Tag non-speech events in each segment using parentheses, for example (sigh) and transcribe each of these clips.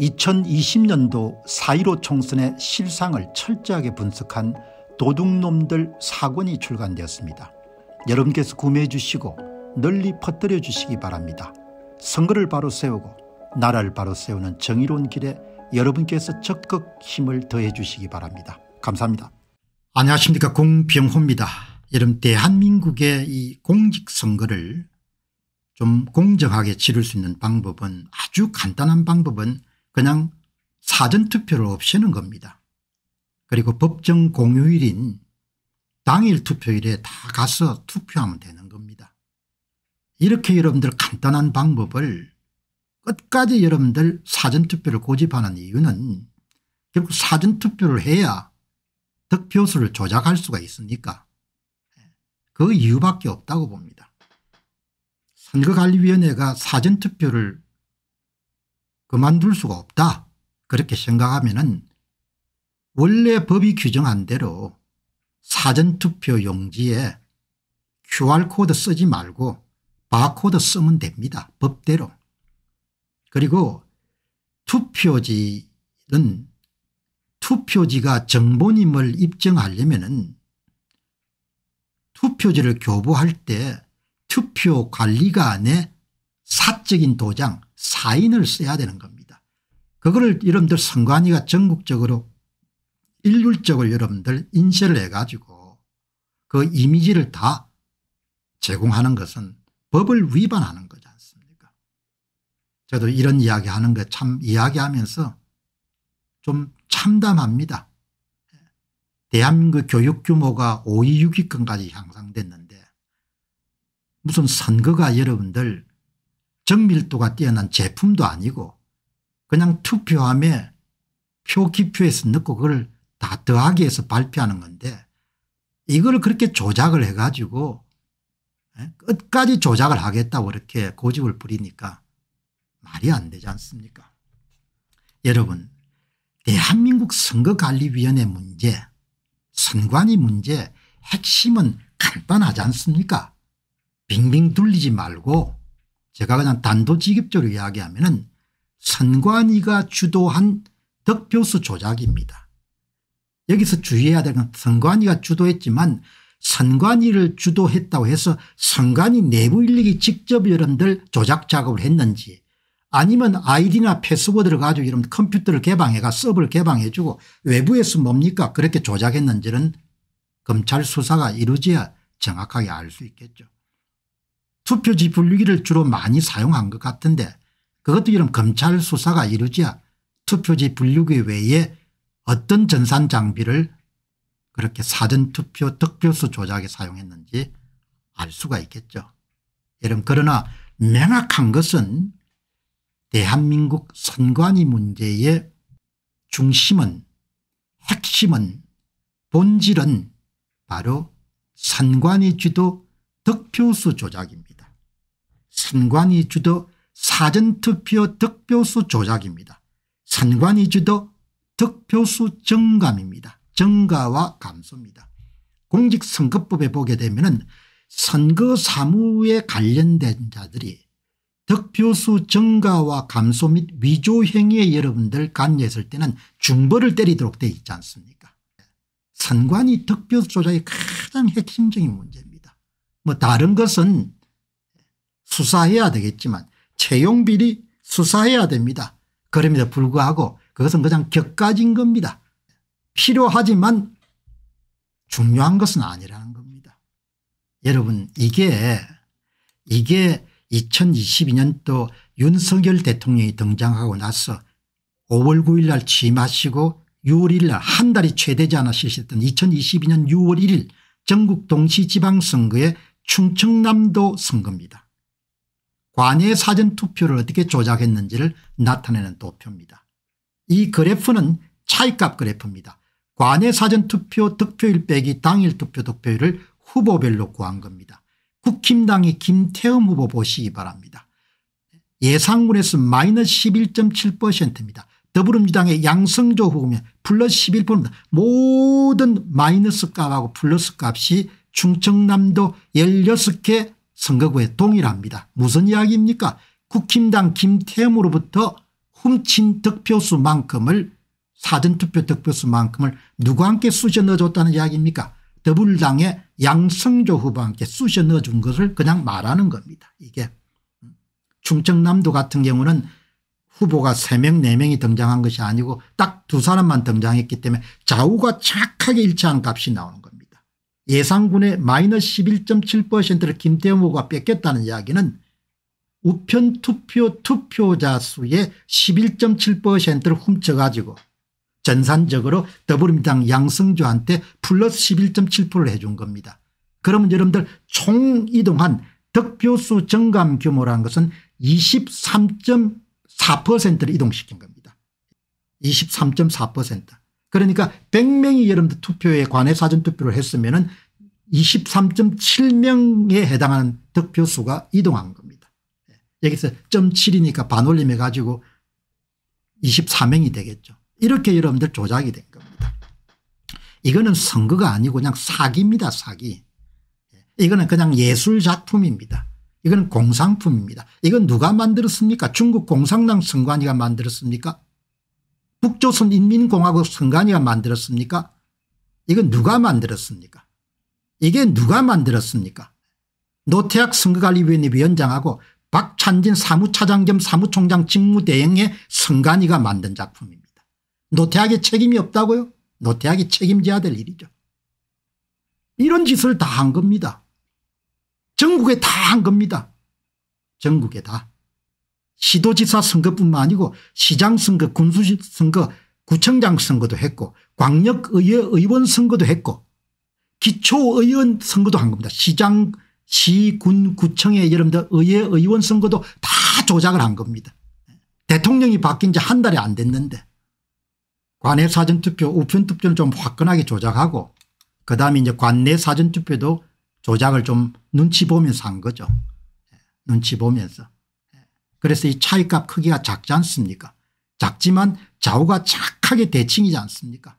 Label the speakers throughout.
Speaker 1: 2020년도 4.15 총선의 실상을 철저하게 분석한 도둑놈들 사권이 출간되었습니다. 여러분께서 구매해 주시고 널리 퍼뜨려 주시기 바랍니다. 선거를 바로 세우고 나라를 바로 세우는 정의로운 길에 여러분께서 적극 힘을 더해 주시기 바랍니다. 감사합니다. 안녕하십니까 공병호입니다. 여러분 대한민국의 이 공직선거를 좀 공정하게 치를 수 있는 방법은 아주 간단한 방법은 그냥 사전투표를 없애는 겁니다. 그리고 법정 공휴일인 당일 투표일에 다 가서 투표하면 되는 겁니다. 이렇게 여러분들 간단한 방법을 끝까지 여러분들 사전투표를 고집하는 이유는 결국 사전투표를 해야 득표수를 조작할 수가 있으니까 그 이유밖에 없다고 봅니다. 선거관리위원회가 사전투표를 그만둘 수가 없다 그렇게 생각하면 원래 법이 규정한 대로 사전투표 용지에 QR코드 쓰지 말고 바코드 쓰면 됩니다. 법대로. 그리고 투표지는 투표지가 정본임을 입증하려면 투표지를 교부할 때 투표관리관에 사적인 도장 사인을 써야 되는 겁니다. 그거를 여러분들 선관위가 전국적으로 일률적으로 여러분들 인쇄를 해가지고 그 이미지를 다 제공하는 것은 법을 위반하는 거지 않습니까 저도 이런 이야기하는 거 참 이야기하면서 좀 참담합니다. 대한민국 교육 규모가 5위 6위권까지 향상됐는데 무슨 선거가 여러분들 정밀도가 뛰어난 제품도 아니고 그냥 투표함에 표 기표에서 넣고 그걸 다 더하기 해서 발표하는 건데 이걸 그렇게 조작을 해가지고 예? 끝까지 조작을 하겠다고 이렇게 고집을 부리니까 말이 안 되지 않습니까 여러분 대한민국 선거관리위원회 문제 선관위 문제 핵심은 간단하지 않습니까 빙빙 둘리지 말고 제가 그냥 단도직입적으로 이야기하면 선관위가 주도한 득표수 조작입니다. 여기서 주의해야 될 건 선관위가 주도했지만 선관위를 주도했다고 해서 선관위 내부 인력이 직접 여러분들 조작 작업을 했는지 아니면 아이디나 패스워드를 가지고 이런 컴퓨터를 개방해가 서버를 개방해 주고 외부에서 뭡니까 그렇게 조작했는지는 검찰 수사가 이루어져야 정확하게 알 수 있겠죠. 투표지 분류기를 주로 많이 사용한 것 같은데 그것도 이런 검찰 수사가 이루어져야 투표지 분류기 외에 어떤 전산 장비를 그렇게 사전투표 득표수 조작에 사용했는지 알 수가 있겠죠. 여러분 그러나 명확한 것은 대한민국 선관위 문제의 중심은 핵심은 본질은 바로 선관위 주도 득표수 조작입니다. 선관위 주도 사전투표 득표수 조작입니다. 선관위 주도 득표수 정감입니다. 정가와 감소입니다. 공직선거법에 보게 되면 선거 사무에 관련된 자들이 득표수 증가와 감소 및 위조 행위에 여러분들 관여했을 때는 중벌을 때리도록 되어 있지 않습니까 선관위 득표수 조작이 가장 핵심적인 문제입니다. 뭐 다른 것은 수사해야 되겠지만 채용비리 수사해야 됩니다. 그럼에도 불구하고 그것은 그냥 격가진 겁니다. 필요하지만 중요한 것은 아니라는 겁니다. 여러분 이게 이게 2022년도 윤석열 대통령이 등장하고 나서 5월 9일 날 취임하시고 6월 1일 날 한 달이 채 되지 않아 실시했던 2022년 6월 1일 전국 동시지방선거의 충청남도 선거입니다. 관외 사전투표를 어떻게 조작했는지를 나타내는 도표입니다. 이 그래프는 차이값 그래프입니다. 관외 사전투표 득표일 빼기 당일 투표 득표율을 후보별로 구한 겁니다. 국힘당의 김태흠 후보 보시기 바랍니다. 예상군에서 마이너스 11.7%입니다. 더불어민주당의 양성조 후보면 플러스 11%입니다. 모든 마이너스 값하고 플러스 값이 충청남도 16개 선거구에 동일합니다. 무슨 이야기입니까 국힘당 김태흠으로부터 훔친 득표수만큼을 사전투표 득표수만큼을 누구와 함께 쑤셔 넣어줬다는 이야기입니까 더불당의 양성조 후보와 함께 쑤셔 넣어준 것을 그냥 말하는 겁니다. 이게 충청남도 같은 경우는 후보가 3명 4명이 등장한 것이 아니고 딱 두 사람만 등장했기 때문에 좌우가 착하게 일치하는 값이 나오는 겁니다. 예상군의 마이너스 11.7%를 김태형 후보가 뺏겼다는 이야기는 우편 투표 투표자 수의 11.7%를 훔쳐가지고 전산적으로 더불어민주당 양승조한테 플러스 11.7%를 해준 겁니다. 그러면 여러분들 총 이동한 득표수 증감 규모라는 것은 23.4%를 이동시킨 겁니다. 23.4% 그러니까 100명이 여러분들 투표에 관해 사전투표를 했으면 은 23.7명에 해당하는 득표수가 이동한 겁니다. 여기서 .7이니까 반올림해 가지고 24명이 되겠죠. 이렇게 여러분들 조작이 된 겁니다. 이거는 선거가 아니고 그냥 사기입니다 사기. 이거는 그냥 예술 작품입니다. 이건 공상품입니다. 이건 누가 만들었습니까 중국 공산당 선관위가 만들었습니까 북조선 인민공화국 선관위가 만들었습니까 이건 누가 만들었습니까 이게 누가 만들었습니까 노태학 선거관리위원회 위원장하고 박찬진 사무차장 겸 사무총장 직무대행의 선관위가 만든 작품입니다. 노태학의 책임이 없다고요? 노태학이 책임져야 될 일이죠. 이런 짓을 다 한 겁니다. 전국에 다 한 겁니다. 전국에 다. 시도지사 선거뿐만 아니고 시장 선거 군수 선거 구청장 선거도 했고 광역의회 의원 선거도 했고 기초의원 선거도 한 겁니다. 시장 시 군 구청의 여러분들 의회 의원 선거도 다 조작을 한 겁니다. 대통령이 바뀐 지 한 달이 안 됐는데 관내 사전투표 우편투표는 좀 화끈하게 조작하고 그다음에 이제 관내 사전투표도 조작을 좀 눈치 보면서 한 거죠. 예, 눈치 보면서. 예. 그래서 이 차이값 크기가 작지 않습니까 작지만 좌우가 착하게 대칭이지 않습니까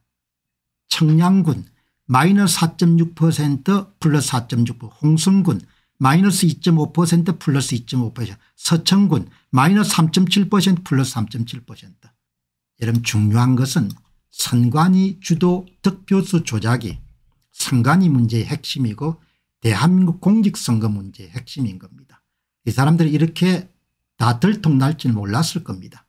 Speaker 1: 청량군 마이너스 4.6% 플러스 4.6% 홍성군 마이너스 2.5% 플러스 2.5% 서천군 마이너스 3.7% 플러스 3.7% 여러분 중요한 것은 선관위 주도 득표수 조작이 선관위 문제의 핵심이고 대한민국 공직선거 문제의 핵심인 겁니다. 이 사람들이 이렇게 다 들통날지는 몰랐을 겁니다.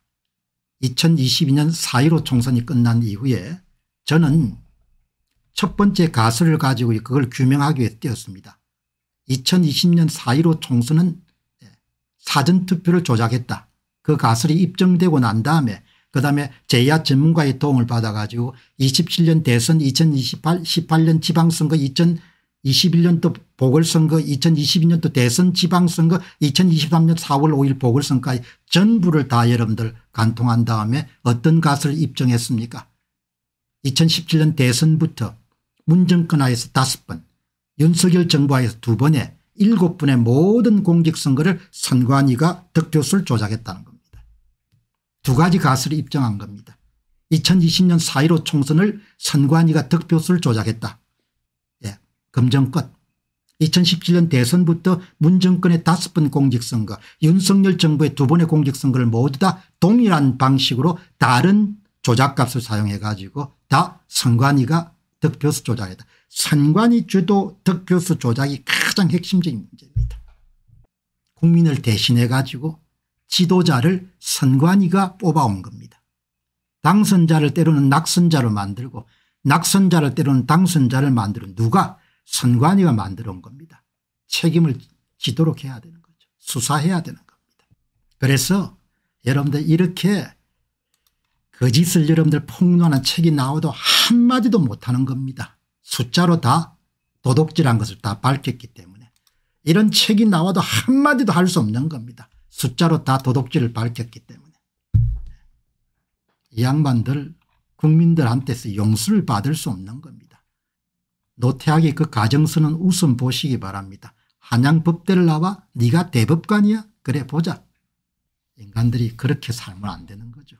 Speaker 1: 2022년 4.15 총선이 끝난 이후에 저는 첫 번째 가설을 가지고 그걸 규명하기 위해 뛰었습니다. 2020년 4.15 총선은 사전투표를 조작했다. 그 가설이 입증되고 난 다음에 그다음에 제야 전문가의 도움을 받아가지고 27년 대선 2028 18년 지방선거 2021년도 보궐선거 2022년도 대선 지방선거 2023년 4월 5일 보궐선거까지 전부를 다 여러분들 간통한 다음에 어떤 것을 입증했습니까 2017년 대선부터 문정권 하에서 다섯 번 윤석열 정부 하에서 두 번에 일곱 번의 모든 공직선거를 선관위가 득표수를 조작했다는 겁니다. 두 가지 가설을 입증한 겁니다. 2020년 4.15 총선을 선관위가 득표수를 조작했다. 예, 검정 끝. 2017년 대선부터 문 정권의 다섯 번 공직선거 윤석열 정부의 두 번의 공직선거를 모두 다 동일한 방식으로 다른 조작값을 사용해 가지고 다 선관위가 득표수 조작했다. 선관위 주도 득표수 조작이 가장 핵심적인 문제입니다. 국민을 대신해 가지고 지도자를 선관위가 뽑아온 겁니다. 당선자를 때로는 낙선자로 만들고 낙선자를 때로는 당선자를 만드는 누가 선관위가 만들어 온 겁니다. 책임을 지도록 해야 되는 거죠. 수사해야 되는 겁니다. 그래서 여러분들 이렇게 거짓을 여러분들 폭로하는 책이 나와도 한마디도 못하는 겁니다. 숫자로 다 도둑질한 것을 다 밝혔기 때문에 이런 책이 나와도 한마디도 할 수 없는 겁니다. 숫자로 다 도둑질을 밝혔기 때문에 이 양반들 국민들한테서 용서를 받을 수 없는 겁니다. 노태학의 그 가정서는 웃음 보시기 바랍니다. 한양 법대를 나와 네가 대법관이야 그래 보자. 인간들이 그렇게 살면 안 되는 거죠.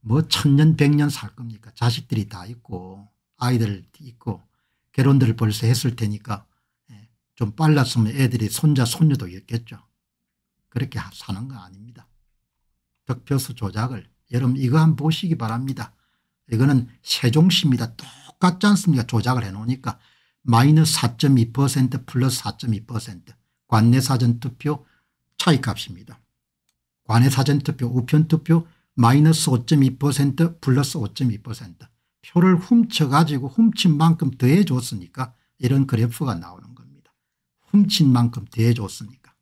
Speaker 1: 뭐 천년 백년 살 겁니까 자식들이 다 있고 아이들 있고 결혼들을 벌써 했을 테니까 예, 좀 빨랐으면 애들이 손자 손녀도 있겠죠. 그렇게 사는 거 아닙니다. 득표수 조작을 여러분 이거 한번 보시기 바랍니다. 이거는 세종시입니다. 똑같지 않습니까 조작을 해놓으니까 마이너스 4.2% 플러스 4.2% 관내 사전투표 차이값입니다. 관내 사전투표 우편투표 마이너스 5.2% 플러스 5.2% 표를 훔쳐가지고 훔친 만큼 더해줬으니까 이런 그래프가 나오는 겁니다. 훔친 만큼 더해줬으니까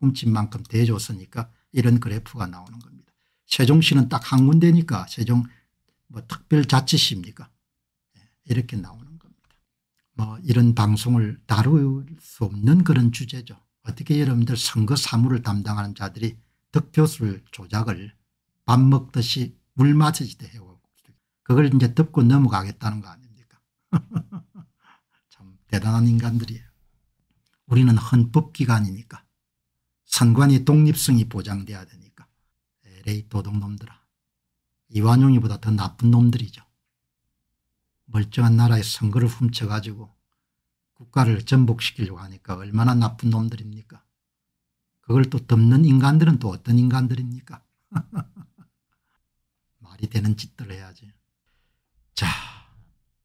Speaker 1: 훔친 만큼 더해줬으니까 이런 그래프가 나오는 겁니다. 세종시는 딱 한 군데니까 세종 뭐 특별자치시입니까 예, 이렇게 나오는 겁니다. 뭐 이런 방송을 다룰 수 없는 그런 주제죠. 어떻게 여러분들 선거 사무를 담당하는 자들이 득표수를 조작을 밥 먹듯이 물 마시듯이 해오고 그걸 이제 덮고 넘어가겠다는 거 아닙니까 (laughs) 참 대단한 인간들이에요. 우리는 헌법기관이니까 선관위 독립성이 보장돼야 되니까 LA 도둑놈들아 이완용이보다 더 나쁜 놈들이죠. 멀쩡한 나라의 선거를 훔쳐가지고 국가를 전복시키려고 하니까 얼마나 나쁜 놈들입니까 그걸 또 덮는 인간들은 또 어떤 인간들입니까 (laughs) 말이 되는 짓들을 해야지. 자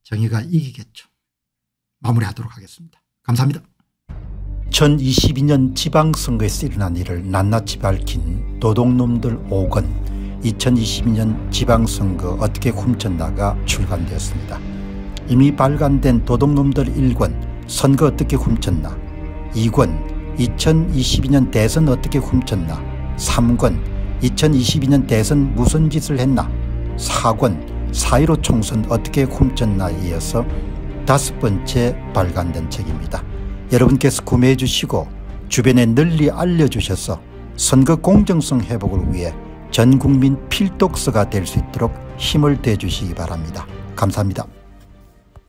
Speaker 1: 정의가 이기겠죠. 마무리하도록 하겠습니다. 감사합니다. 2022년 지방선거에서 일어난 일을 낱낱이 밝힌 도둑놈들 5권 2022년 지방선거 어떻게 훔쳤나가 출간되었습니다. 이미 발간된 도둑놈들 1권 선거 어떻게 훔쳤나 2권 2022년 대선 어떻게 훔쳤나 3권 2022년 대선 무슨 짓을 했나 4권 4.15 총선 어떻게 훔쳤나에 이어서 다섯 번째 발간된 책입니다. 여러분께서 구매해 주시고 주변에 널리 알려주셔서 선거 공정성 회복을 위해 전국민 필독서가 될 수 있도록 힘을 대주시기 바랍니다. 감사합니다.